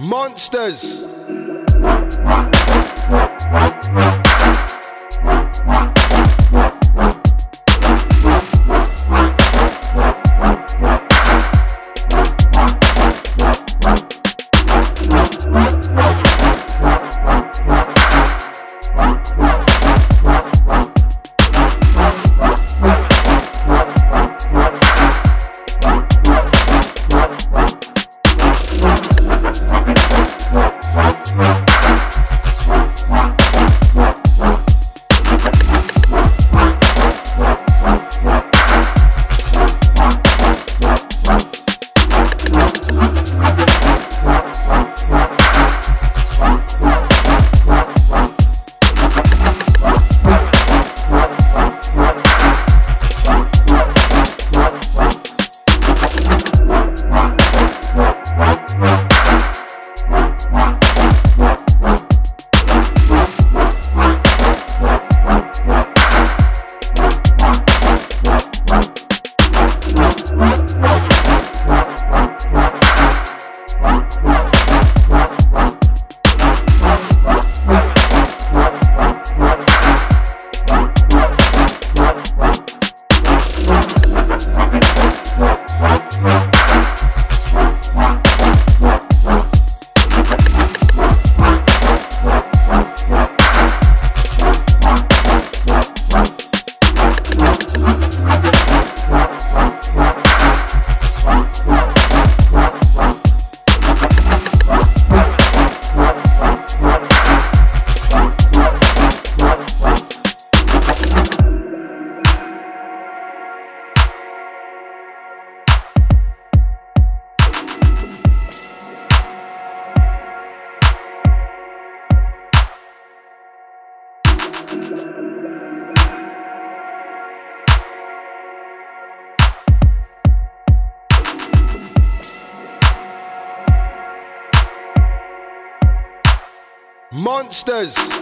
Monsters. Monsters.